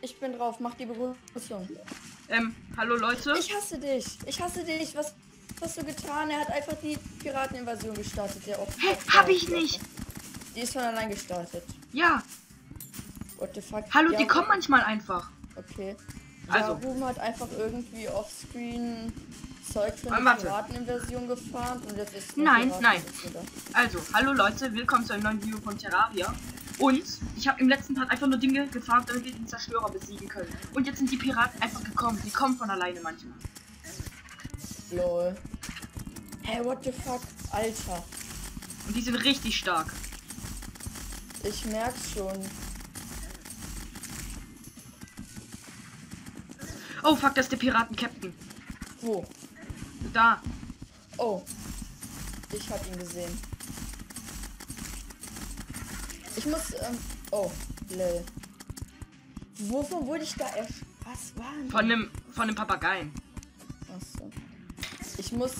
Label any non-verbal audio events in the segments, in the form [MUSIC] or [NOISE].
Ich bin drauf, mach die Begrüßung. Ähm, hallo Leute. Ich hasse dich. Ich hasse dich. Was hast du getan? Er hat einfach die Pirateninvasion gestartet, der auch. Hä? Hab ich nicht. Die ist von allein gestartet. Ja. What the fuck? Hallo, ja, die kommen manchmal einfach. Okay. Also. Ruben hat einfach irgendwie offscreen Zeug für eine. Pirateninvasion gefarmt und jetzt ist Nein, nein. Also, hallo Leute, willkommen zu einem neuen Video von Terraria. Und ich habe im letzten Part einfach nur Dinge gefarmt, damit wir den Zerstörer besiegen können. Und jetzt sind die Piraten einfach gekommen. Die kommen von alleine manchmal. Lol. Hey, what the fuck? Alter. Und die sind richtig stark. Ich merk's schon. Oh fuck, das ist der Piraten-Captain. Wo? Da. Oh. Ich hab ihn gesehen. Ich muss, ähm, oh, lol. Wovon wurde ich da erst? Was war denn? Von einem von einem Papageien. Achso. Ich muss.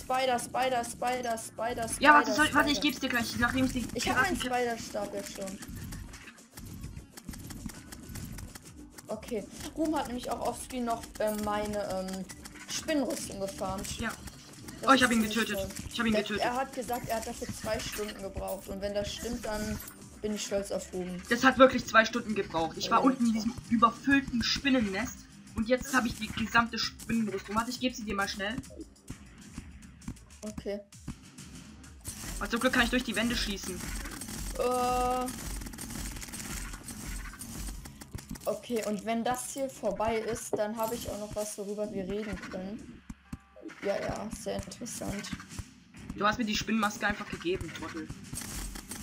Spider, Spider, Spider, Spider, Spider. Ja, warte, soll, warte, ich Spider. geb's dir gleich, nachdem ich die Ich habe meinen Spider-Stab ja schon. Okay. Ruhm hat nämlich auch offscreen noch ähm, meine ähm, Spinnenrüstung gefarmt. Ja. Das Oh, ich ist hab ihn getötet. Ich hab ihn Der- getötet. Er hat gesagt, er hat dafür zwei Stunden gebraucht. Und wenn das stimmt, dann bin ich stolz auf Ruben. Das hat wirklich zwei Stunden gebraucht. Ich war Oh. unten in diesem überfüllten Spinnennest. Und jetzt habe ich die gesamte Spinnenrüstung. Warte, ich gebe sie dir mal schnell. Okay. Aber zum Glück kann ich durch die Wände schießen. Äh. Okay, und wenn das hier vorbei ist, dann habe ich auch noch was, worüber wir reden können. Ja, ja, sehr interessant. Du hast mir die Spinnenmaske einfach gegeben, Trottel.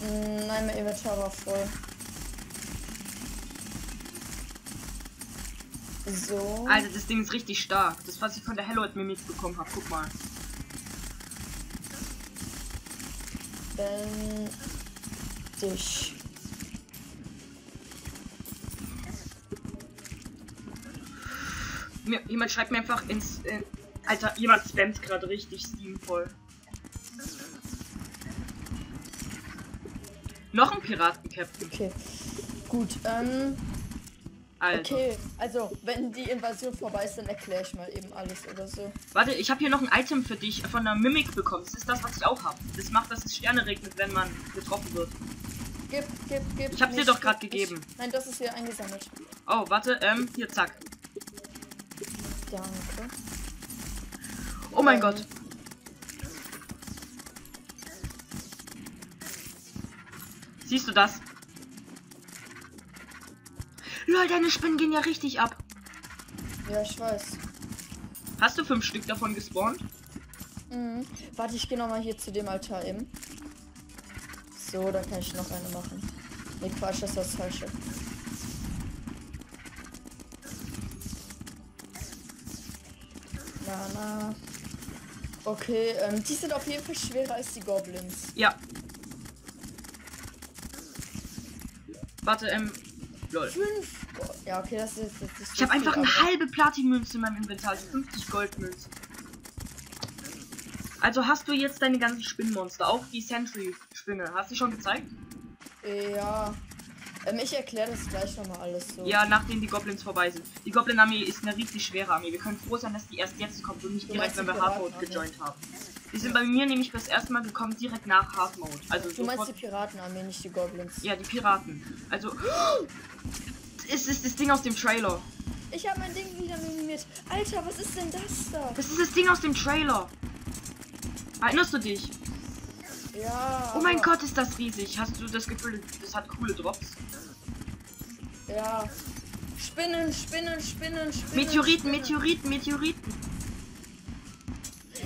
Mm, Nein, mein Inventar war voll. So. Alter, das Ding ist richtig stark. Das, was ich von der Hello Mimik bekommen habe. Guck mal. Wenn dich. Mir, jemand schreibt mir einfach ins. Äh, Alter, jemand spammt gerade richtig Steam voll. Noch ein Piraten-Captain. Okay. Gut, ähm. Alter. Okay, also, wenn die Invasion vorbei ist, dann erkläre ich mal eben alles oder so. Warte, ich habe hier noch ein Item für dich von der Mimik bekommen. Das ist das, was ich auch habe. Das macht, dass es Sterne regnet, wenn man getroffen wird. Gib, gib, gib. Ich hab's dir nicht, doch grad gib gegeben. nicht. Nein, das ist hier eingesammelt. Oh, warte, ähm, hier, zack. Danke. Oh mein Gott. Siehst du das? Lol, deine Spinnen gehen ja richtig ab. Ja, ich weiß. Hast du fünf Stück davon gespawnt? Mhm. Warte, ich gehe nochmal hier zu dem Altar eben. So, da kann ich noch eine machen. Ne, Quatsch, das ist das falsche. Na, na. Okay, ähm, die sind auf jeden Fall schwerer als die Goblins. Ja. Warte, ähm, lol. Fünf. Ja, okay, das ist jetzt nicht so Ich habe einfach eine halbe Platinmünze in meinem Inventar, also 50 Goldmünzen. Also hast du jetzt deine ganzen Spinnenmonster, auch die Sentry-Spinne. Hast du schon gezeigt? Ja. Ähm, ich erkläre das gleich nochmal alles so. Ja, nachdem die Goblins vorbei sind. Die Goblin-Armee ist eine richtig schwere Armee. Wir können froh sein, dass die erst jetzt kommt und nicht Du direkt, wenn wir Hard Mode Piratenarmee? gejoint haben. Die sind bei mir nämlich das erste Mal gekommen, direkt nach Hard Mode. Also Du meinst die Piratenarmee, nicht die Goblins. Ja, die Piraten. Also. [GASPS] Es ist das Ding aus dem Trailer. Ich habe mein Ding wieder minimiert. Alter, was ist denn das da? Das ist das Ding aus dem Trailer. Erinnerst du dich? Ja. Oh mein Gott, ist das riesig. Hast du das Gefühl, das hat coole Drops? Ja. Spinnen, Spinnen, Spinnen, Spinnen. Meteoriten, Spinnen. Meteoriten, Meteoriten.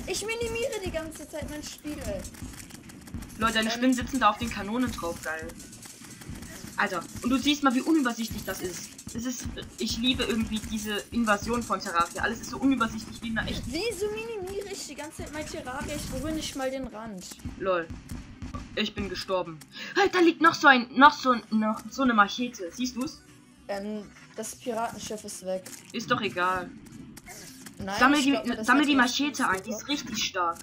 Ich minimiere die ganze Zeit mein Spiel. Leute, deine Ähm. Spinnen sitzen da auf den Kanonen drauf, geil. Alter, und du siehst mal, wie unübersichtlich das ist. Das ist, ich liebe irgendwie diese Invasion von Terraria. Alles ist so unübersichtlich wie in einer echten. Wieso minimiere ich die ganze Zeit mein Terraria? Ich berühre nicht mal den Rand. Lol. Ich bin gestorben. Halt, da liegt noch so ein, noch so, noch so eine Machete. Siehst du's? Ähm, das Piratenschiff ist weg. Ist doch egal. Nein, Sammel ich die, glaub, sammel die Machete ein. Die ist richtig stark.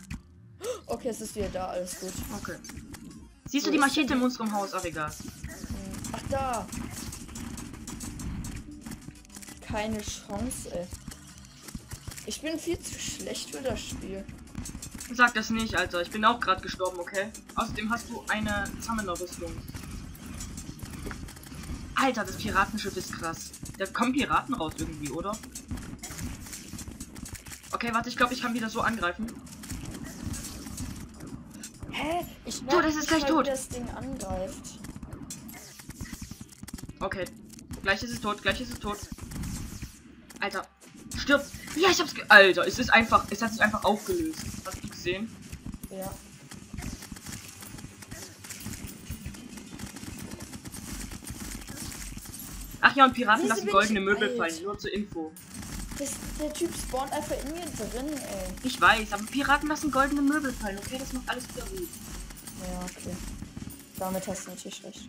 Okay, es ist wieder da, alles gut. Okay. Siehst du die Machete in unserem Haus? Ach, egal. Ach, da. keine Chance, ey. Ich bin viel zu schlecht für das Spiel. Sag das nicht, Alter. Ich bin auch gerade gestorben, okay? Außerdem hast du eine Summoner-Rüstung. Alter, das Piratenschiff ist krass. Da kommen Piraten raus irgendwie, oder? Okay, warte, ich glaube, ich kann wieder so angreifen. Hä? Ich Du, das ist gleich tot. das Ding angreift. Okay. Gleich ist es tot, gleich ist es tot. Alter. Stirb. Ja, ich hab's ge Alter, es ist einfach. Es hat sich einfach aufgelöst. Hast du gesehen? Ja. Ach ja, und Piraten Wieso lassen goldene Möbel alt? fallen. Nur zur Info. Das, der Typ spawnt einfach in mir drin, ey. Ich weiß, aber Piraten lassen goldene Möbel fallen. Okay, das macht alles wieder gut. Ja, okay. Damit hast du natürlich recht.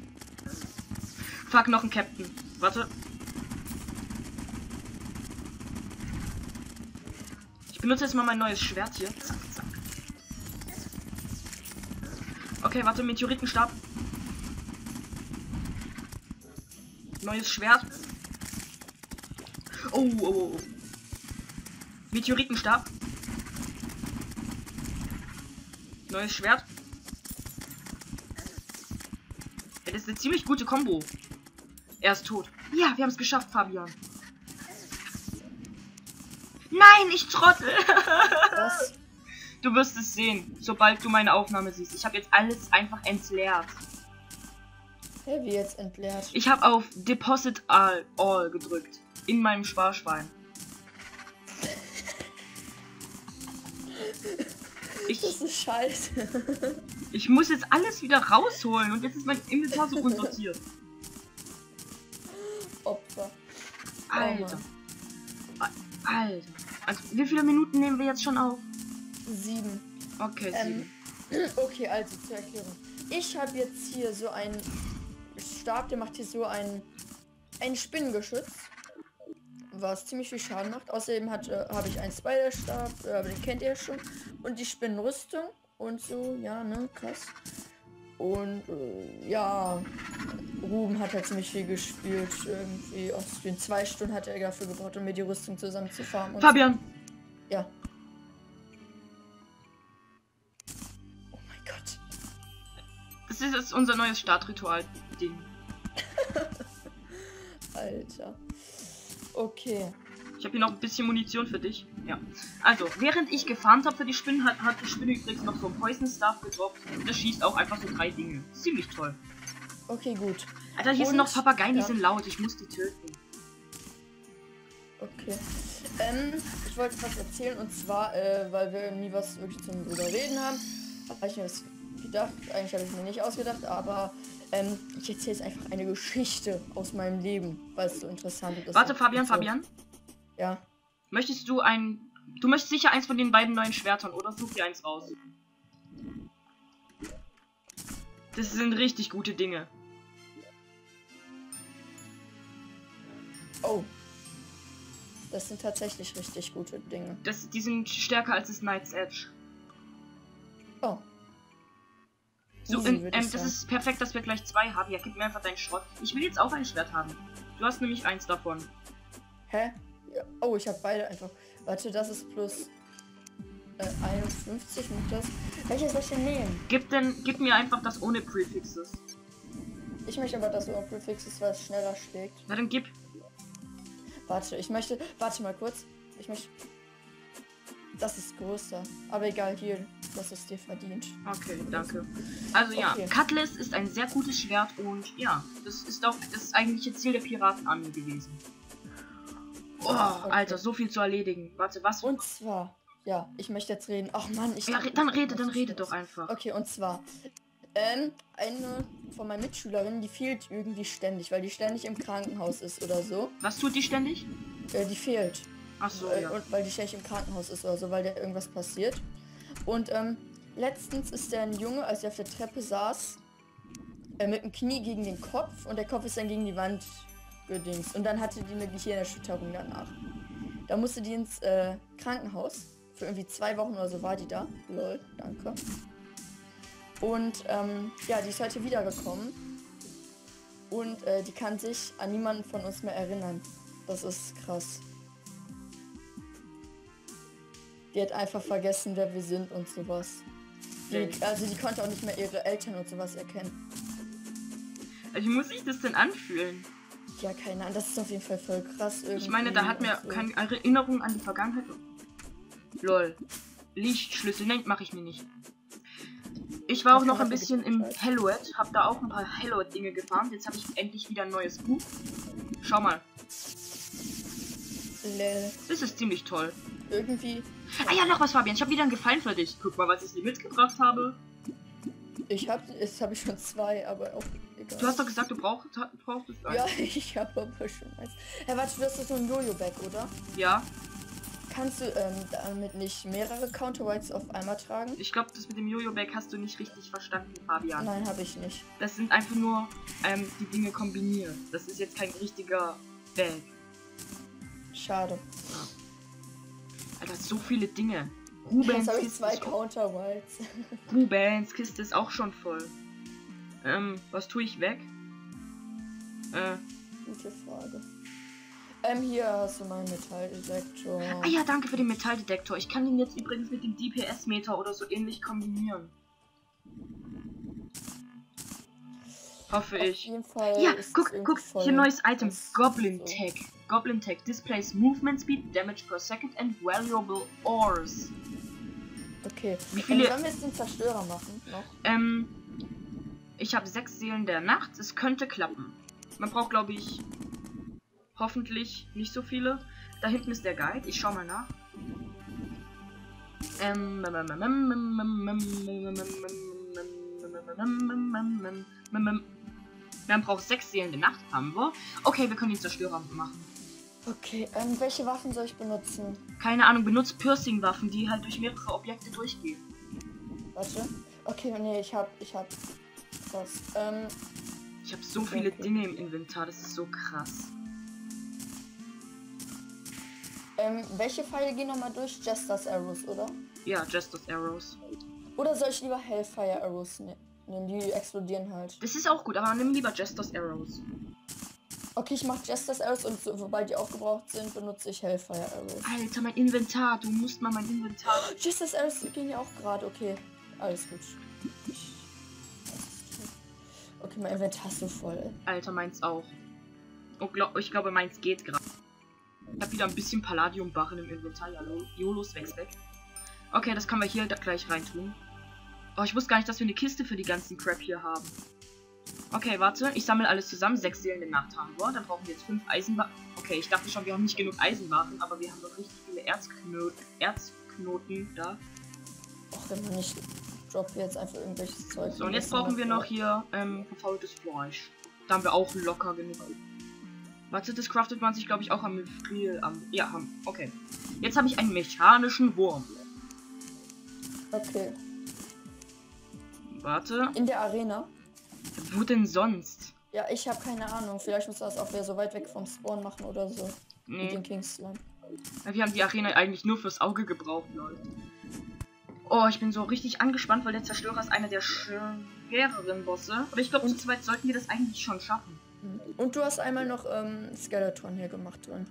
Fuck, noch ein Captain. Warte. Ich benutze jetzt mal mein neues Schwert hier. Zack, zack. Okay, warte, Meteoritenstab. Neues Schwert. Oh, oh, oh. oh. Meteoritenstab. Neues Schwert. Ja, das ist eine ziemlich gute Kombo. Er ist tot. Ja, wir haben es geschafft, Fabian. Nein, ich trottel. Was? Du wirst es sehen, sobald du meine Aufnahme siehst. Ich habe jetzt alles einfach entleert. Wie jetzt entleert? Ich habe auf Deposit All, All gedrückt. In meinem Sparschwein. [LAUGHS] Ich, Das ist scheiße. [LAUGHS] ich muss jetzt alles wieder rausholen und jetzt ist mein Inventar so unsortiert. Opfer. Alter. A- Alter. Also, wie viele Minuten nehmen wir jetzt schon auf? Sieben. Okay, Ähm, sieben. [CLEARS THROAT] Okay, also zur Erklärung. Ich habe jetzt hier so einen Stab, der macht hier so ein, ein Spinnengeschütz, was ziemlich viel Schaden macht. Außerdem hat, äh, habe ich einen Spider-Stab, äh, aber den kennt ihr schon. Und die Spinnenrüstung und so, ja, ne, krass. Und äh, ja, Ruben hat halt ziemlich viel gespielt. Irgendwie aus den zwei Stunden hat er dafür gebraucht, um mir die Rüstung zusammenzufarmen. und Fabian, So. Ja. Oh mein Gott. das ist unser neues Startritual-Ding. [LAUGHS] Alter. Okay. Ich habe hier noch ein bisschen Munition für dich. Ja. Also, während ich gefarmt habe für die Spinnen, hat, hat die Spinne übrigens noch so ein Poison Staff gedroppt. Und das schießt auch einfach so drei Dinge. Ziemlich toll. Okay, gut. Alter, hier Und- sind noch Papageien, die ja. sind laut. Ich muss die töten. Okay. Ähm, ich wollte was erzählen und zwar, äh, weil wir nie was wirklich zum drüber reden haben, habe ich mir das gedacht. Eigentlich habe ich mir nicht ausgedacht, aber ähm, ich erzähle jetzt einfach eine Geschichte aus meinem Leben, weil es so interessant ist. Warte, Fabian, So. Fabian. Ja. Möchtest du ein. Du möchtest sicher eins von den beiden neuen Schwertern, oder? Such dir eins raus. Das sind richtig gute Dinge. Oh. Das sind tatsächlich richtig gute Dinge. Das, die sind stärker als das Knight's Edge. Oh. So, Easy, ähm, ähm, das ist perfekt, dass wir gleich zwei haben. Ja, gib mir einfach deinen Schrott. Ich will jetzt auch ein Schwert haben. Du hast nämlich eins davon. Hä? Oh, ich habe beide einfach. Warte, das ist plus äh, 51 mit das. Welches soll ich denn nehmen? Gib denn, gib mir einfach das ohne Prefixes. Ich möchte aber, dass du Prefix ist, weil es schneller schlägt. Na dann gib. Warte, ich möchte. Warte mal kurz. Ich möchte. Das ist größer. Aber egal, hier. Das ist dir verdient. Okay, danke. Also ja, Okay. Cutlass ist ein sehr gutes Schwert und ja, das ist auch das eigentliche Ziel der Piratenarmee gewesen. Oh, Alter, so viel zu erledigen. Warte, was? Und zwar. Ja, ich möchte jetzt reden. Ach Mann, ich. ja, re dann rede, dann rede doch einfach. Okay, und zwar. Ähm, eine von meinen Mitschülerinnen, die fehlt irgendwie ständig, weil die ständig im Krankenhaus ist oder so. Was tut die ständig? Äh, die fehlt. Ach so, äh, ja. und weil die ständig im Krankenhaus ist oder so, weil da irgendwas passiert. Und ähm, letztens ist der ein Junge, als er auf der Treppe saß, äh, mit dem Knie gegen den Kopf und der Kopf ist dann gegen die Wand gedingst. Und dann hatte die eine Gehirnerschütterung danach. Da musste die ins äh, Krankenhaus. Für irgendwie zwei Wochen oder so war die da. Lol, danke. Und ähm, ja, die ist heute wiedergekommen. Und äh, die kann sich an niemanden von uns mehr erinnern. Das ist krass. Die hat einfach vergessen, wer wir sind und sowas. Die, also die konnte auch nicht mehr ihre Eltern und sowas erkennen. Also wie muss sich das denn anfühlen? Ja, keine Ahnung, das ist auf jeden Fall voll krass. Ich meine, da hat mir so. keine Erinnerung an die Vergangenheit. Lol. Lichtschlüssel, nein, mache ich mir nicht. Ich war auch noch ein bisschen im Bescheid. Hallowed, hab da auch ein paar Hallowed-Dinge gefarmt. Jetzt habe ich endlich wieder ein neues Buch. Schau mal, Lel. das ist ziemlich toll. Irgendwie, Ah ja, noch was, Fabian. Ich habe wieder einen Gefallen für dich. Guck mal, was ich dir mitgebracht habe. ich hab, jetzt habe ich schon zwei, aber auch egal. Du hast doch gesagt, du brauchst, brauchst es ja, [LAUGHS] ich habe aber schon eins. Herr Watsch, du hast doch so ein Jojo-Bag, oder? ja. Kannst du ähm, damit nicht mehrere Counterweights auf einmal tragen? Ich glaube, das mit dem Jojo-Bag hast du nicht richtig verstanden, Fabian. Nein, habe ich nicht. Das sind einfach nur ähm, die Dinge kombiniert. Das ist jetzt kein richtiger Bag. Schade. Alter, so viele Dinge. Jetzt Rubens habe ich Kiste, zwei ist auch, Counterweights. [LAUGHS] Rubens Kiste ist auch schon voll. Ähm, was tue ich weg? Äh, Gute Frage. Ähm, hier hast du meinen Metalldetektor. ah ja, danke für den Metalldetektor. Ich kann den jetzt übrigens mit dem DPS-Meter oder so ähnlich kombinieren. Hoffe Auf ich. jeden Fall. Ja, ist guck, guck, voll hier neues Item. Goblin So. Tech. Goblin Tech displays movement speed, damage per second and valuable ores. Okay. Wie viele- Ähm, sollen wir jetzt den Zerstörer machen? Noch? Ähm, ich habe sechs Seelen der Nacht. Es könnte klappen. Man braucht, glaube ich, hoffentlich nicht so viele. Da hinten ist der Guide. Ich schau mal nach. Ähm, man braucht sechs Seelen der Nacht, haben wir. Okay, wir können den Zerstörer machen. Okay, ähm, welche Waffen soll ich benutzen? Keine Ahnung, benutzt Piercing-Waffen, die halt durch mehrere Objekte durchgehen. Warte. Okay, nee, ich hab, ich hab was. Ähm, Ich habe so viele okay. Dinge im Inventar, das ist so krass. ähm, welche Pfeile gehen nochmal durch? Jester's Arrows, oder? Ja, Justice Arrows. Oder soll ich lieber Hellfire Arrows ne nehmen? Die explodieren halt. Das ist auch gut, aber nimm lieber Justice Arrows. Okay, ich mach Jester's Arrows und so, sobald die aufgebraucht sind, benutze ich Hellfire Arrows. Alter, mein Inventar, du musst mal mein Inventar. [GASPS] Jester's Arrows gehen ja auch gerade, okay. Alles gut. Okay, mein Inventar ist so voll. Alter, meins auch. Und glaub, ich glaube, meins geht gerade. Ich habe wieder ein bisschen Palladium-Barren im Inventar. Ja, Lo- Jolos wächst weg. Okay, das können wir hier gleich reintun. Oh, ich wusste gar nicht, dass wir eine Kiste für die ganzen Crap hier haben. Okay, warte. Ich sammle alles zusammen. Sechs Seelen der Nacht haben wir. Dann brauchen wir jetzt fünf Eisenbahnen. Okay, ich dachte schon, wir haben nicht genug Eisenbahnen, aber wir haben doch richtig viele Erzkno Erzknoten da. Och, wenn man nicht droppt jetzt einfach irgendwelches Zeug. So, und jetzt brauchen wir noch hier ähm, verfaultes Fleisch. Da haben wir auch locker genug. Warte, das craftet man sich, glaube ich, auch am Friel. Am, ja, haben. Okay. Jetzt habe ich einen mechanischen Wurm. Okay. Warte. In der Arena? Wo denn sonst? Ja, ich habe keine Ahnung. Vielleicht muss das auch wieder so weit weg vom Spawn machen oder so. Mit Nee. den Kingsland. Wir haben die Arena eigentlich nur fürs Auge gebraucht, Leute. Oh, ich bin so richtig angespannt, weil der Zerstörer ist einer der schwereren Bosse. Aber ich glaube, zu zweit sollten wir das eigentlich schon schaffen. Mhm. Und du hast einmal noch ähm, Skeleton hier gemacht drin.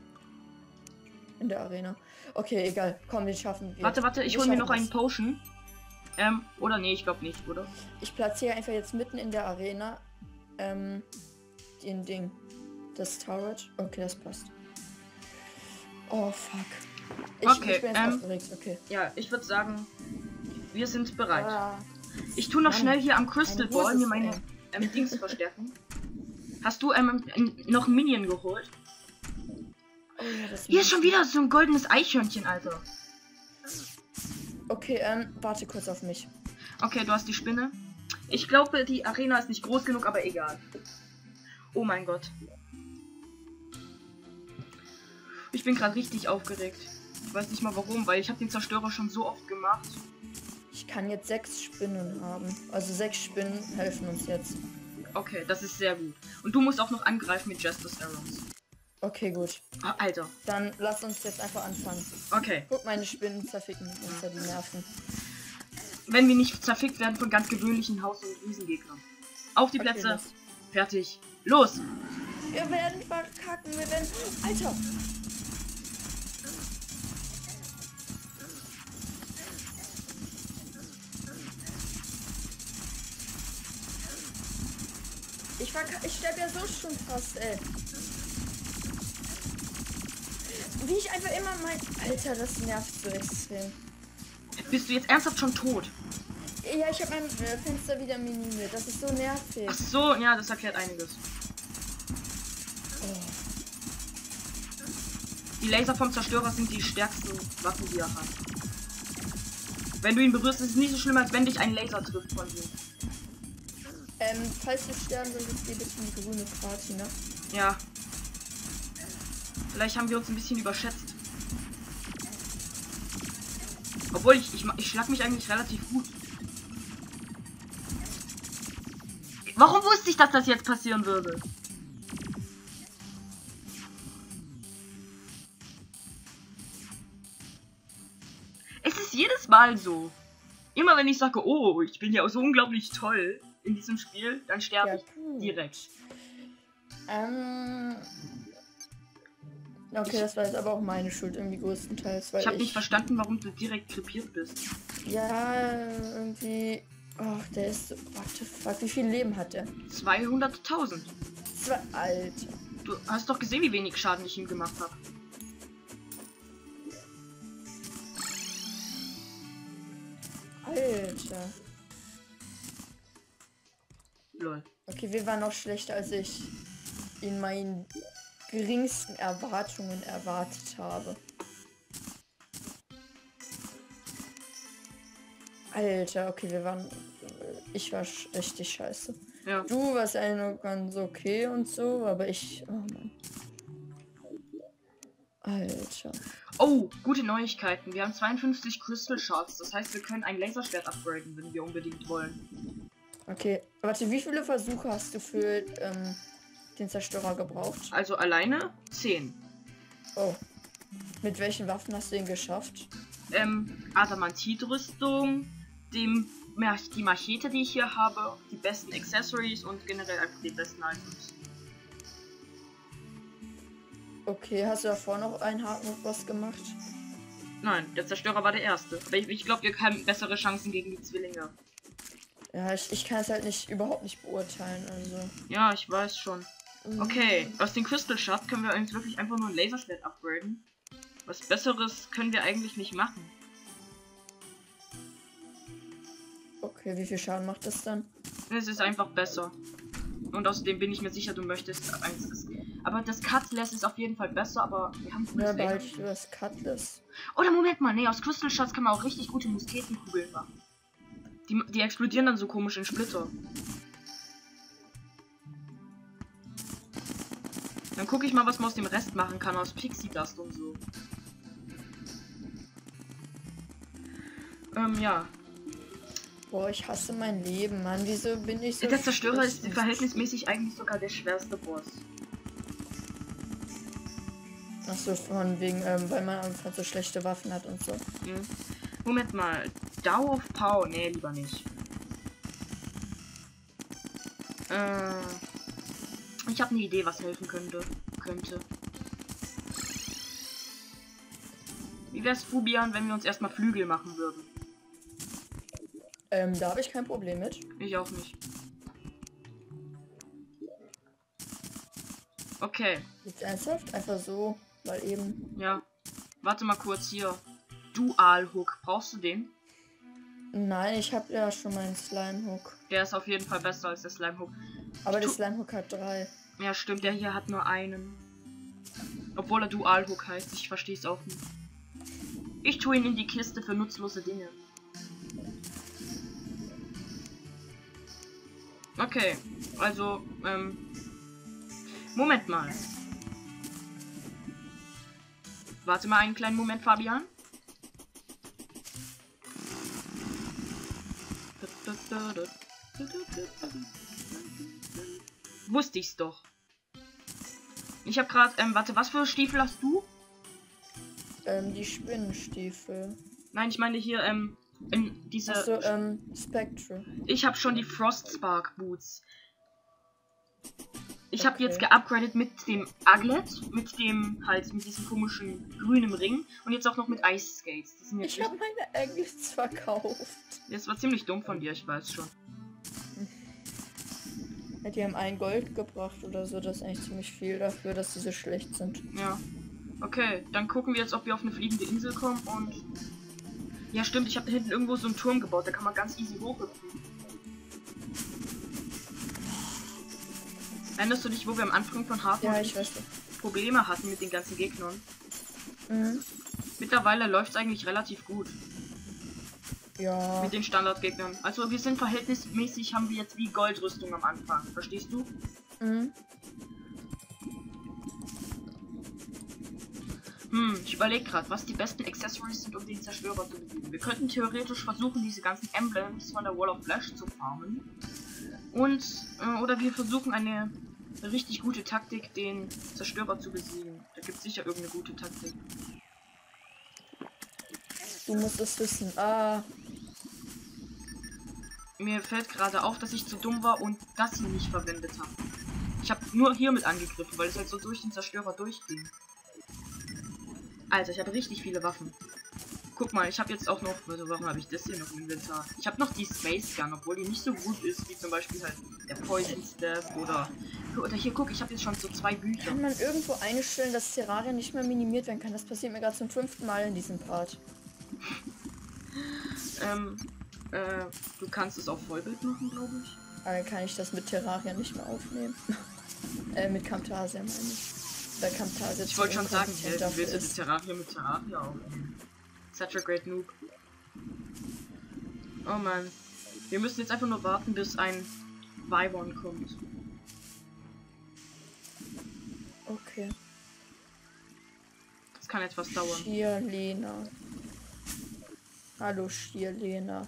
In der Arena. Okay, egal. Komm, wir schaffen wir. Warte, warte, ich hole mir noch einen das. Potion. Ähm, oder nee, ich glaube nicht, oder? Ich platziere einfach jetzt mitten in der Arena ähm, den Ding. Das Turret. Okay, das passt. Oh, fuck. Ich, Okay, ich bin jetzt ähm, aufgeregt. Okay. Ja, ich würde sagen, wir sind bereit. Ah, Ich tue noch Mann, schnell hier am Crystal Ball mir meine ähm, Dings verstärken. Hast du ähm, n- noch ein Minion geholt? oh, ja, Hier ist schon wieder so ein goldenes Eichhörnchen, Alter. Okay, ähm, warte kurz auf mich. Okay, du hast die Spinne. Ich glaube, die Arena ist nicht groß genug, aber egal. Oh mein Gott. Ich bin gerade richtig aufgeregt. Ich weiß nicht mal warum, weil ich habe den Zerstörer schon so oft gemacht. Ich kann jetzt sechs Spinnen haben. Also sechs Spinnen helfen uns jetzt. Okay, das ist sehr gut. Und du musst auch noch angreifen mit Justice Arrows. Okay, gut. Ah, Alter. Dann lass uns jetzt einfach anfangen. Okay. Guck, meine Spinnen zerficken uns ja die Nerven. Wenn wir nicht zerfickt werden von ganz gewöhnlichen Haus- und Riesengegnern. Auf die Okay, Plätze. los. Fertig. Los. Wir werden verkacken, wir werden... Alter! Ich, verka ich sterbe ja so schon fast, ey. Wie ich einfach immer mein... Alter, das nervt so extrem. Bist du jetzt ernsthaft schon tot? Ja, ich habe mein äh, Fenster wieder minimiert. Das ist so nervig. Ach so, ja, das erklärt einiges. Oh. Die Laser vom Zerstörer sind die stärksten Waffen, die er hat. Wenn du ihn berührst, ist es nicht so schlimm, als wenn dich ein Laser trifft von ihm. Ähm, falls du sterben solltest, geh bitte in die grüne Party, ne? Ja. Vielleicht haben wir uns ein bisschen überschätzt. Obwohl ich, ich, ich schlag mich eigentlich relativ gut. Warum wusste ich, dass das jetzt passieren würde? Es ist jedes Mal so. Immer wenn ich sage, oh, ich bin ja so unglaublich toll in diesem Spiel, dann sterbe Ja, ich direkt. Ähm. Okay, das war jetzt aber auch meine Schuld irgendwie größtenteils, weil Ich habe nicht verstanden, warum du direkt krepiert bist. Ja, irgendwie. Oh, der ist so. What the fuck? Wie viel Leben hat der? 200.000. Zwei. Alter. Du hast doch gesehen, wie wenig Schaden ich ihm gemacht habe. Alter. Lol. Okay, wir waren noch schlechter, als ich in meinen geringsten Erwartungen erwartet habe. Alter, okay, wir waren. Ich war richtig scheiße. Ja. Du warst eine ganz okay und so, aber ich. Oh Mann. Alter. Oh, gute Neuigkeiten. Wir haben 52 Crystal Shards. Das heißt, wir können ein Laserschwert upgraden, wenn wir unbedingt wollen. Okay, warte, wie viele Versuche hast du für ähm, den Zerstörer gebraucht? Also alleine 10. Oh. Mit welchen Waffen hast du ihn geschafft? Ähm, Adamantit-Rüstung, dem die Machete, die ich hier habe, die besten Accessories und generell einfach die besten Items. Okay, hast du davor noch einen harten Boss gemacht? Nein, der Zerstörer war der erste. Aber ich, ich glaube, wir haben bessere Chancen gegen die Zwillinge. Ja, ich, ich kann es halt nicht überhaupt nicht beurteilen, also. Ja, ich weiß schon. Okay, aus den Crystal Shards können wir eigentlich wirklich einfach nur ein Laserschwert upgraden. Was besseres können wir eigentlich nicht machen. Okay, wie viel Schaden macht das dann? Es ist einfach besser. Und außerdem bin ich mir sicher, du möchtest eins. Aber das Cutlass ist auf jeden Fall besser, aber wir haben Ja, bald das Cutlass. Oder Moment mal, nee, aus Crystal Shards kann man auch richtig gute Musketenkugeln machen. Die, die explodieren dann so komisch in Splitter. Dann gucke ich mal, was man aus dem Rest machen kann, aus Pixie Dust und so. Ähm, ja. Boah, ich hasse mein Leben, Mann. Wieso bin ich so. Der Zerstörer ist verhältnismäßig eigentlich sogar der schwerste Boss. Ach so, von wegen, ähm, weil man einfach so schlechte Waffen hat und so. Hm. Moment mal. Dow of Pow. Nee, lieber nicht. Äh, ich habe eine Idee, was helfen könnte. Könnte. Wie wär's, Fubian, wenn wir uns erstmal Flügel machen würden? Ähm, da habe ich kein Problem mit. Ich auch nicht. Okay, Jetzt ernsthaft? Einfach so, weil eben. ja. Warte mal kurz hier. Dual Hook. Brauchst du den? Nein, ich habe ja schon meinen Slime Hook. Der ist auf jeden Fall besser als der Slime Hook. Aber der Tu- Slime Hook hat drei. Ja, stimmt, der hier hat nur einen. Obwohl er Dual Hook heißt, ich verstehe es auch nicht. Ich tue ihn in die Kiste für nutzlose Dinge. Okay, also, ähm. Moment mal. Warte mal einen kleinen Moment, Fabian. Wusste ich's doch. Ich habe gerade, ähm, warte, was für Stiefel hast du? Ähm, die Spinnenstiefel. Nein, ich meine hier, ähm, in diese. Achso, ähm, Spectre. Ich habe schon die Frostspark Boots. Ich habe Okay. jetzt geupgradet mit dem Aglet, mit dem halt mit diesem komischen grünen Ring und jetzt auch noch mit Ice Skates. Ich habe meine Agnes verkauft. Das war ziemlich dumm von dir, ich weiß schon. Ja, die haben ein Gold gebracht oder so. Das ist eigentlich ziemlich viel dafür, dass sie so schlecht sind. Ja. Okay, dann gucken wir jetzt, ob wir auf eine fliegende Insel kommen und. Ja, stimmt, ich habe da hinten irgendwo so einen Turm gebaut, da kann man ganz easy hochhüpfen. Erinnerst du dich, wo wir am Anfang von Hafen Ja. Probleme hatten mit den ganzen Gegnern? Mhm. Mittlerweile läuft es eigentlich relativ gut Ja. mit den Standardgegnern. Also wir sind verhältnismäßig, haben wir jetzt wie Goldrüstung am Anfang. Verstehst du? Mhm. Hm, ich überlege gerade, was die besten Accessories sind, um den Zerstörer zu besiegen. Wir könnten theoretisch versuchen, diese ganzen Emblems von der Wall of Flash zu farmen. Und, äh, oder wir versuchen eine richtig gute Taktik, den Zerstörer zu besiegen. Da gibt es sicher irgendeine gute Taktik. Du musst es wissen. Ah, Mir fällt gerade auf, dass ich zu dumm war und das hier nicht verwendet habe. Ich habe nur hiermit angegriffen, weil es halt so durch den Zerstörer durchging. Alter, ich habe richtig viele Waffen. Guck mal, ich habe jetzt auch noch, also warum habe ich das hier noch im Inventar? Ich habe noch die Space Gun, obwohl die nicht so gut ist, wie zum Beispiel halt der Poison Step oder... Oder hier, guck, ich habe jetzt schon so zwei Bücher. kann man irgendwo einstellen, dass Terraria nicht mehr minimiert werden kann? Das passiert mir gerade zum fünften Mal in diesem Part. Ähm, äh, du kannst es auf Vollbild machen, glaube ich. Aber dann kann ich das mit Terraria nicht mehr aufnehmen. [LAUGHS] äh, mit Camtasia meine ich. Weil Camtasia Ich wollte schon sagen, willst du die ist. Terraria mit Terraria aufnehmen? Such a great noob. Oh man. Wir müssen jetzt einfach nur warten, bis ein Wyvern kommt. Okay. Das kann etwas dauern. Schierlena. Hallo Schierlena.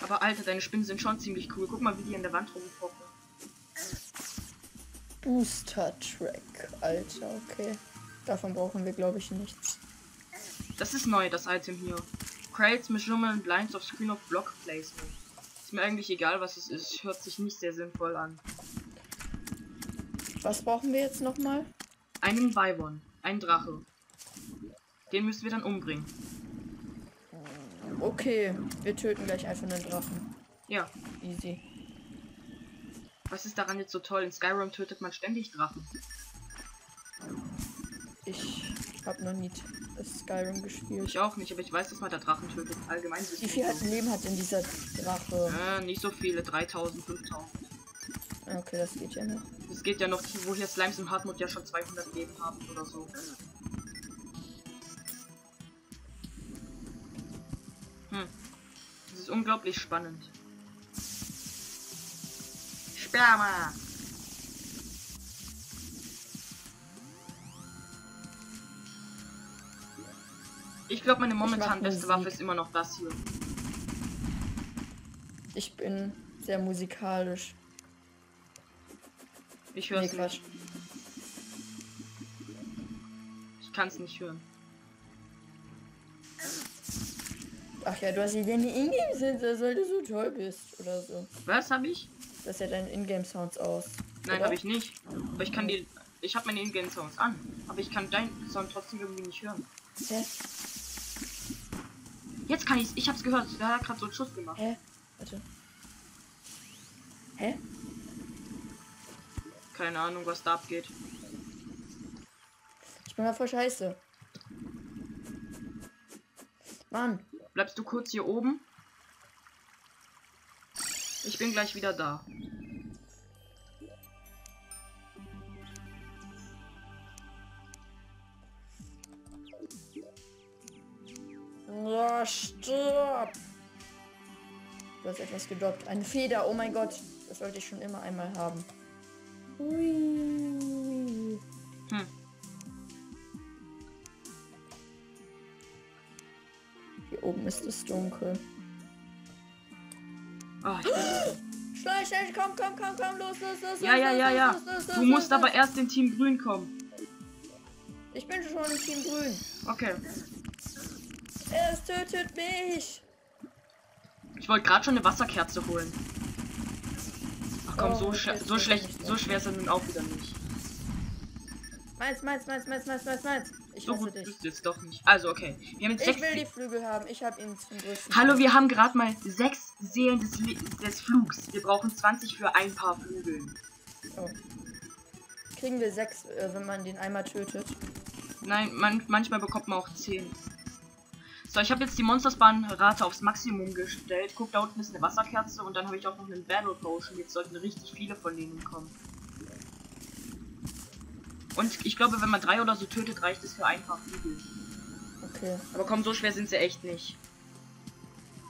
Aber Alter, deine Spinnen sind schon ziemlich cool. Guck mal, wie die in der Wand rumpoppen. Booster Track. Alter, okay. Davon brauchen wir glaube ich nichts. Das ist neu, das Item hier. Crates, Measurement, Blinds of Screen of Block Placement. Ist mir eigentlich egal, was es ist. Hört sich nicht sehr sinnvoll an. Was brauchen wir jetzt nochmal? Einen Wyvern. Ein Drache. Den müssen wir dann umbringen. Okay, wir töten gleich einfach einen Drachen. Ja. Easy. Was ist daran jetzt so toll? In Skyrim tötet man ständig Drachen. Ich habe noch nie das Skyrim gespielt. Ich auch nicht, aber ich weiß, dass man da Drachen tötet. Allgemein Wie viel hat Leben hat denn dieser Drache? Äh, nicht so viele, 3000, 5000. Okay, das geht ja noch. Es geht ja noch, wo hier Slimes im Hardmode ja schon 200 Leben haben oder so. Unglaublich spannend. Sperma! Ich glaube, meine momentan beste Waffe ist immer noch das hier. Ich bin sehr musikalisch. Ich höre Nee, es Quatsch. nicht. Ich kann es nicht hören. Ach ja, du hast hier deine Ingame-Sounds, weil du so toll bist oder so. Was habe ich? Das ist ja deine Ingame-Sounds aus. Nein, habe ich nicht. Aber ich kann die. Ich habe meine Ingame Sounds an. Aber ich kann deinen Sound trotzdem irgendwie nicht hören. Hä? Jetzt kann ich's. Ich hab's gehört. Da hat gerade so einen Schuss gemacht. Hä? Warte. Hä? Keine Ahnung, was da abgeht. Ich bin mal voll scheiße. Mann, Bleibst du kurz hier oben? Ich bin gleich wieder da. Ja, stirb! Du hast etwas gedroppt. Eine Feder, oh mein Gott. Das wollte ich schon immer einmal haben. Hui. Oben ist es dunkel. Ah, ich Schnell, [GASPS] schnell, komm, komm, komm, komm, los, los, los, ja, ja, los, ja, los, ja. los, los, los, Du los, musst los. aber erst in Team Grün kommen. Ich bin schon im Team Grün. Okay. Es tötet mich. Ich wollte gerade schon eine Wasserkerze holen. Ach komm, Oh, so, sch so schlecht, so. schwer ist er nun auch wieder nicht. Meins, meins, meins, meins, meins, meins, meins. Ich So gut dich. bist du jetzt doch nicht. Also, okay. Wir haben jetzt Ich will die Flügel haben. Ich habe ihn zum größten. Hallo, wir haben gerade mal sechs Seelen des, Le- des Flugs. Wir brauchen 20 für ein paar Flügel. Oh. Kriegen wir sechs, äh, wenn man den einmal tötet. Nein, man, manchmal bekommt man auch 10. So, ich habe jetzt die Monsterspan-Rate aufs Maximum gestellt. Guck, da unten ist eine Wasserkerze und dann habe ich auch noch einen Battle Potion. Jetzt sollten richtig viele von denen kommen. Und ich glaube, wenn man drei oder so tötet, reicht es für ein paar Flügel. Okay. Aber komm, so schwer sind sie echt nicht.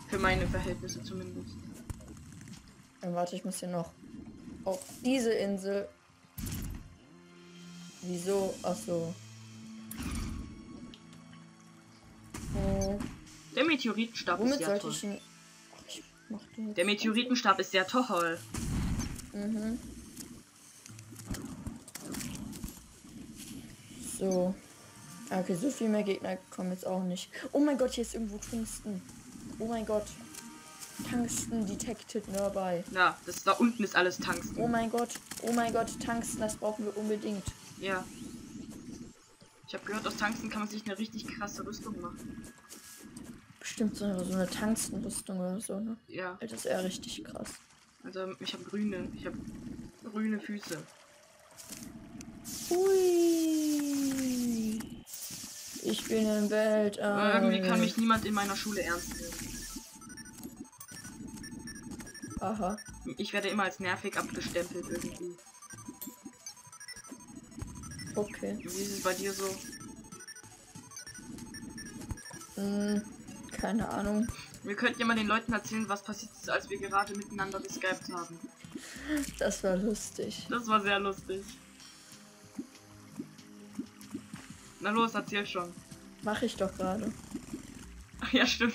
Für meine Verhältnisse zumindest. Dann warte, ich muss hier noch auf diese Insel. Wieso? Ach so. Hm, Der Meteoritenstab ist sehr toll. ich ich den Der Meteoritenstab ist sehr toll. Mhm. So. Ah, Okay, so viel mehr Gegner kommen jetzt auch nicht. Oh mein Gott, hier ist irgendwo Tungsten. Oh mein Gott. Tungsten detected nearby. Ja, das da unten ist alles Tungsten. Oh mein Gott. Oh mein Gott, Tungsten, das brauchen wir unbedingt. Ja. Ich habe gehört, aus Tungsten kann man sich eine richtig krasse Rüstung machen. Bestimmt so eine, so eine Tungstenrüstung oder so, ne? Ja, Das ist eher richtig krass. also ich habe grüne, ich habe grüne Füße. Hui. Ich bin im Weltall. Aber irgendwie kann mich niemand in meiner Schule ernst nehmen. Aha. Ich werde immer als nervig abgestempelt irgendwie. Okay. Wie ist es bei dir so? Hm, keine Ahnung. Wir könnten ja mal den Leuten erzählen, was passiert ist, als wir gerade miteinander geskypt haben. Das war lustig. Das war sehr lustig. Na los, erzähl schon. Mach ich doch gerade. Ach ja, stimmt.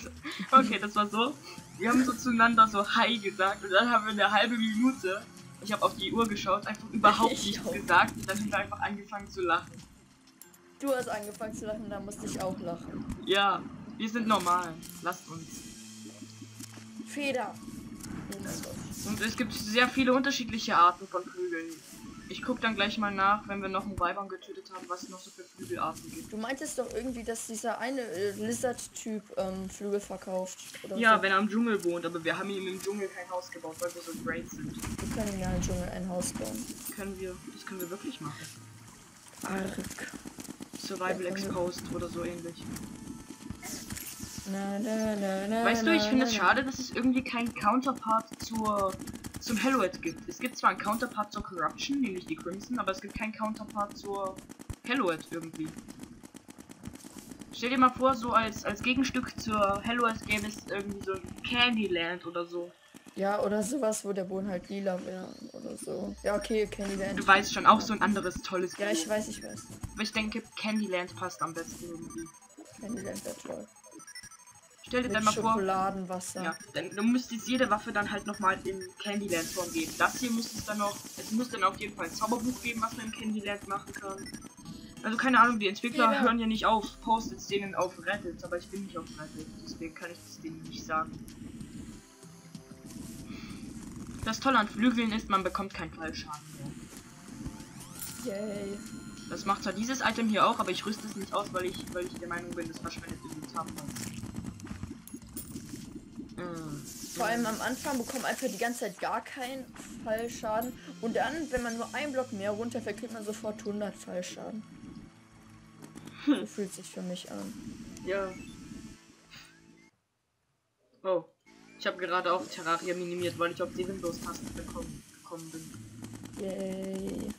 Okay, das war so. Wir haben so zueinander so Hi gesagt und dann haben wir eine halbe Minute, ich habe auf die Uhr geschaut, einfach überhaupt Ich nichts auch. gesagt und dann haben wir einfach angefangen zu lachen. Du hast angefangen zu lachen, da musste ich auch lachen. Ja, wir sind normal. Lasst uns. Feder. Und es gibt sehr viele unterschiedliche Arten von Flügeln. Ich guck dann gleich mal nach, wenn wir noch einen Weibern getötet haben, was es noch so für Flügelarten gibt. Du meintest doch irgendwie, dass dieser eine äh, Lizard-Typ ähm, Flügel verkauft. Oder Ja, so. wenn er im Dschungel wohnt, aber wir haben ihm im Dschungel kein Haus gebaut, weil wir so great sind. Wir können ja im Dschungel ein Haus bauen. Können wir, das können wir wirklich machen. Arg. Survival Ja, Exposed oder so ähnlich. Na, na, na, Weißt du, ich finde es schade, dass es irgendwie keinen Counterpart zur zum Hallowed gibt. Es gibt zwar einen Counterpart zur Corruption, nämlich die Crimson, aber es gibt keinen Counterpart zur Hallowed irgendwie. Stell dir mal vor, so als, als Gegenstück zur Hallowed gäbe es irgendwie so ein Candyland oder so. Ja, oder sowas, wo der Boden halt lila wäre. Oder so. Ja, okay, Candyland. Du weißt schon, auch so ein anderes tolles Ja, ich weiß, ich weiß. Aber ich denke, Candyland passt am besten irgendwie. Candyland wäre toll. Stell dir dann mal vor, Schokoladenwasser. Ja, dann du müsstest jede Waffe dann halt nochmal in Candyland Form geben. Das hier muss es dann noch, es muss dann auf jeden Fall ein Zauberbuch geben, was man in Candyland machen kann. Also keine Ahnung, die Entwickler Ja. hören ja nicht auf, postet denen auf Reddit, aber ich bin nicht auf Reddit, deswegen kann ich das denen nicht sagen. Das Tolle an Flügeln ist, man bekommt keinen Fallschaden mehr. Yay. Das macht zwar dieses Item hier auch, aber ich rüste es nicht aus, weil ich, weil ich der Meinung bin, es verschwendet Inventarplatz. Mm. Vor allem am Anfang bekommt man einfach die ganze Zeit gar keinen Fallschaden. Und dann, wenn man nur einen Block mehr runterfällt, kriegt man sofort 100 Fallschaden. So fühlt sich für mich an. Ja. Oh. Ich habe gerade auch Terraria minimiert, weil ich auf die Windows-Taste gekommen, gekommen bin. Yay.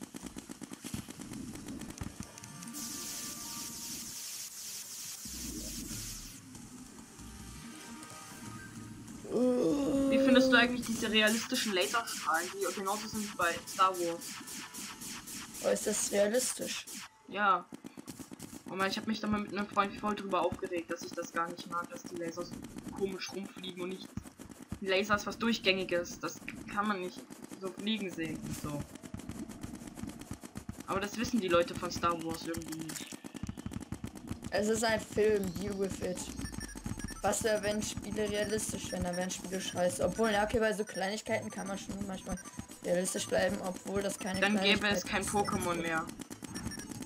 Eigentlich diese realistischen Laserstrahlen, die genauso sind wie bei Star Wars? Oh, ist das realistisch? Ja. Oh man, ich habe mich da mal mit einem Freund voll drüber aufgeregt, dass ich das gar nicht mag, dass die Laser so komisch rumfliegen und nicht. Laser ist was Durchgängiges. Das kann man nicht so fliegen sehen so. Aber das wissen die Leute von Star Wars irgendwie nicht. Es ist ein Film, deal with it. Was wäre, wenn Spiele realistisch wären? Da wären Spiele scheiße. Obwohl, ja, okay, bei so Kleinigkeiten kann man schon manchmal realistisch bleiben, obwohl das keine Dann gäbe es kein. Pokémon mehr.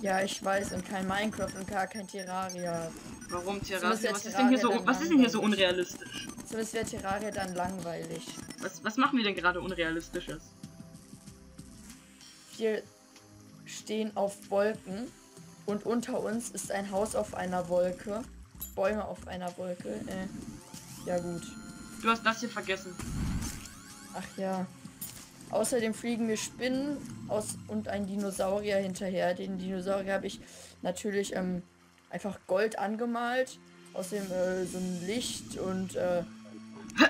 Ja, ich weiß, und kein Minecraft und gar kein Terraria. Warum Terraria? Was ist denn hier so, Terraria was ist denn hier so unrealistisch? Zumindest wäre Terraria dann langweilig. Was, was machen wir denn gerade unrealistisches? Wir stehen auf Wolken und unter uns ist ein Haus auf einer Wolke. Bäume auf einer Wolke. Äh, ja gut. Du hast das hier vergessen. Ach ja. Außerdem fliegen mir Spinnen aus und ein Dinosaurier hinterher. Den Dinosaurier habe ich natürlich ähm, einfach Gold angemalt. Außerdem äh, so ein Licht und äh [LAUGHS]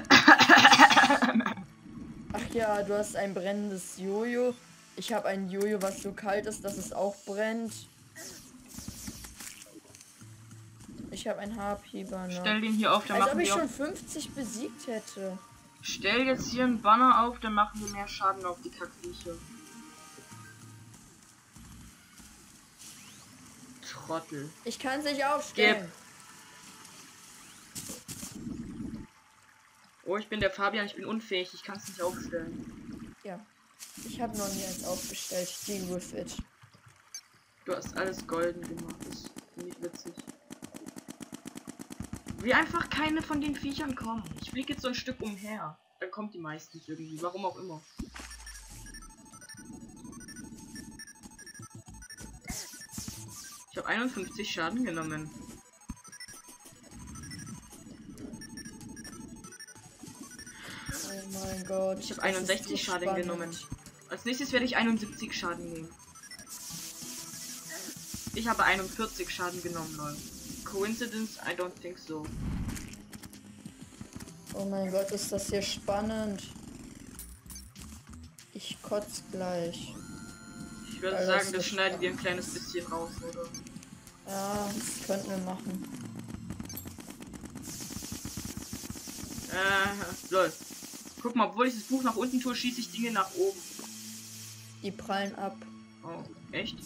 Ach ja, du hast ein brennendes Jojo. Ich habe ein Jojo, was so kalt ist, dass es auch brennt. Ich habe ein Harpy-Banner. Stell den hier auf, dann Als ob machen ich wir schon auf, 50 besiegt hätte. Stell jetzt hier einen Banner auf, dann machen wir mehr Schaden auf die Kackviecher. Trottel. Ich kann es nicht aufstellen. Oh, ich bin der Fabian, ich bin unfähig, ich kann es nicht aufstellen. Ja. Ich habe noch nie eins aufgestellt. Deal with it. Du hast alles golden gemacht, das finde ich witzig. Wie einfach keine von den Viechern kommen. Ich fliege jetzt so ein Stück umher. Dann kommt die meistens irgendwie, warum auch immer. Ich habe 51 Schaden genommen. Oh mein Gott. Ich habe das ist 61 so Schaden spannend. genommen. Als nächstes werde ich 71 Schaden nehmen. Ich habe 41 Schaden genommen, Leute. Coincidence? I don't think so. Oh mein Gott, ist das hier spannend. Ich kotz gleich. Ich würde das sagen, das so schneidet ihr ein kleines bisschen raus, oder? Ja, das könnten wir machen. Äh, lol. Guck mal, obwohl ich das Buch nach unten tue, schieße ich Dinge nach oben. Die prallen ab. Oh, echt?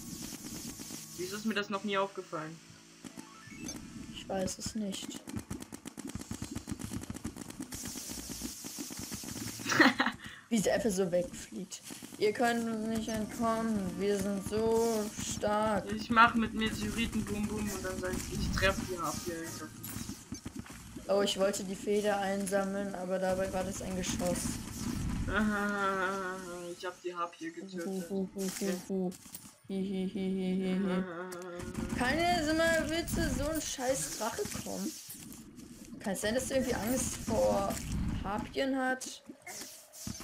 Wieso ist mir das noch nie aufgefallen? Ich weiß es nicht. [LAUGHS] Wie sie einfach so wegfliegt. Ihr könnt uns nicht entkommen. Wir sind so stark. Ich mache mit Meteoriten Boom Boom und dann sage ich, ich treffe die Harpie. Oh, ich wollte die Feder einsammeln, aber dabei war das ein Geschoss. Ich habe die Harpie getötet. Huhuhuhuhu. Hihihihihi. Kann jetzt immer bitte so ein scheiß Drache kommen? Kann es sein, dass er irgendwie Angst vor Harpien hat?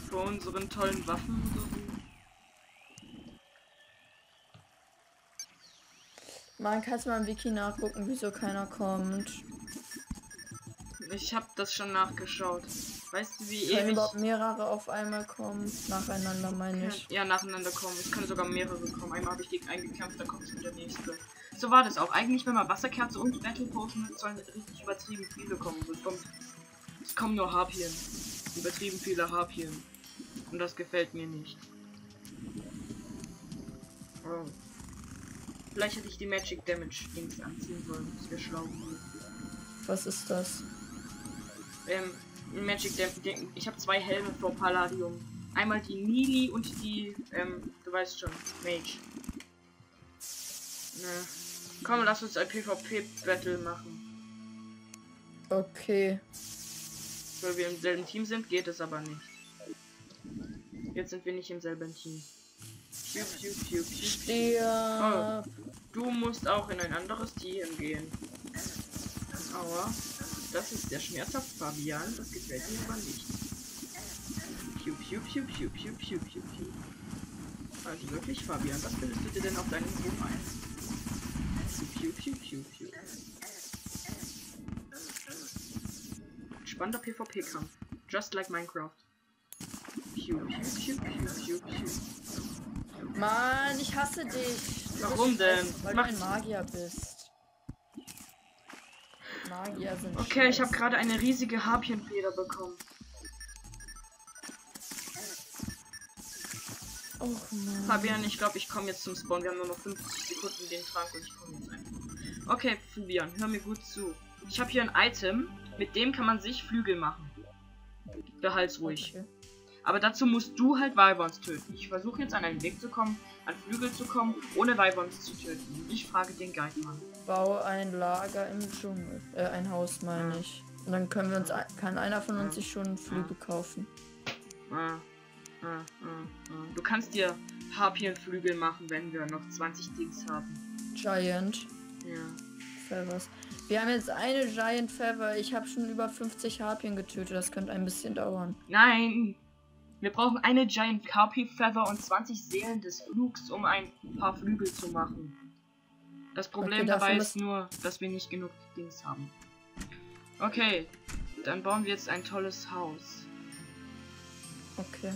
Vor unseren tollen Waffen oder so. Man kann es mal im Wiki nachgucken, wieso keiner kommt. Ich habe das schon nachgeschaut. Weißt du, wie Können überhaupt mehrere auf einmal kommen? Nacheinander meine ich. Ja, nacheinander kommen. Es können sogar mehrere kommen. Einmal habe ich gegen einen gekämpft, dann kommt schon der nächste. So war das auch. Eigentlich, wenn man Wasserkerze und Battle Potion hat, sollen richtig übertrieben viele kommen. Es, kommen nur Harpien. Übertrieben viele Harpien. Und das gefällt mir nicht. Oh. Vielleicht hätte ich die Magic Damage Dings anziehen sollen. Das wäre schlau. Was ist das? Ähm, Magic Damage. Ich habe zwei Helme vor Palladium. Einmal die Melee und die, ähm, du weißt schon, Mage. Ne. Komm, lass uns ein PvP-Battle machen. Okay. Weil wir im selben Team sind, geht es aber nicht. Jetzt sind wir nicht im selben Team. Piu, piu, piu, piu. Stirb. Du musst auch in ein anderes Team gehen. Aua. Das ist sehr schmerzhaft, Fabian. Das gefällt mir aber nicht. Piu, piu, piu, piu, piu, piu, piu, piu. Also wirklich, Fabian, was bildest du dir denn auf deinem Buch ein? Piu, piu, piu, piu, piu. Spannender PvP-Kampf. Just like Minecraft. Piu, piu, piu, piu, piu, piu. Mann, ich hasse dich. Du Warum denn? Weil Mach- du ein Magier bist. Magier sind Okay, ich habe scheiße. gerade eine riesige Harpienfeder bekommen. Och Mann. Fabian, ich glaube, ich komme jetzt zum Spawn. Wir haben nur noch 50 Sekunden den Trank und ich komme jetzt einfach. Okay, Fabian, hör mir gut zu. Ich habe hier ein Item, mit dem kann man sich Flügel machen. Behalt's ruhig. Okay. Aber dazu musst du halt Weibons töten. Ich versuche jetzt an einen Weg zu kommen, an Flügel zu kommen, ohne Weibons zu töten. Ich frage den Guide Mann. Bau ein Lager im Dschungel. Äh, ein Haus meine Ja. ich. Und dann können wir uns, kann einer von uns sich schon Flügel kaufen. Ah, ah, ah, ah. Du kannst dir Harpienflügel machen, wenn wir noch 20 Dings haben. Giant Ja. Feathers. Wir haben jetzt eine Giant Feather. Ich habe schon über 50 Harpien getötet. Das könnte ein bisschen dauern. Nein! Wir brauchen eine Giant Carpy Feather und 20 Seelen des Flugs, um ein paar Flügel zu machen. Das Problem Okay, dabei ist nur, dass wir nicht genug Dings haben. Okay, dann bauen wir jetzt ein tolles Haus Okay.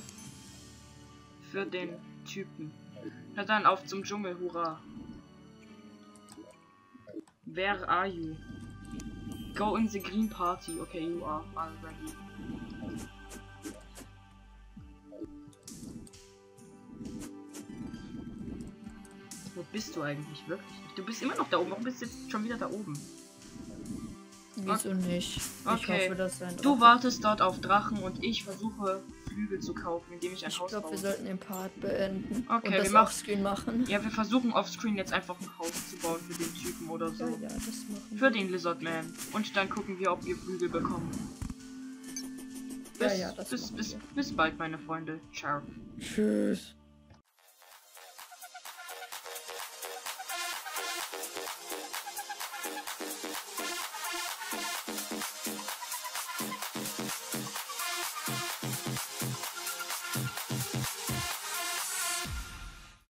für den Typen. Na dann, auf zum Dschungel, hurra. Where are you? Go in the green party. Okay, you are already. Bist du eigentlich wirklich? Du bist immer noch da oben. Warum bist du jetzt schon wieder da oben? Wieso nicht? Ich Okay. hoffe, dass ein Du wartest dort auf Drachen und ich versuche Flügel zu kaufen, indem ich ein Ich Haus glaube, baue. wir sollten den Part beenden. Okay, und das wir machen- Offscreen machen. Ja, wir versuchen offscreen jetzt einfach ein Haus zu bauen für den Typen oder so. Ja, ja, das machen Für den Lizardman. Und dann gucken wir, ob wir Flügel bekommen. Ja, Bis, ja, das bis, bis, wir. bis bald, meine Freunde. Ciao. Tschüss.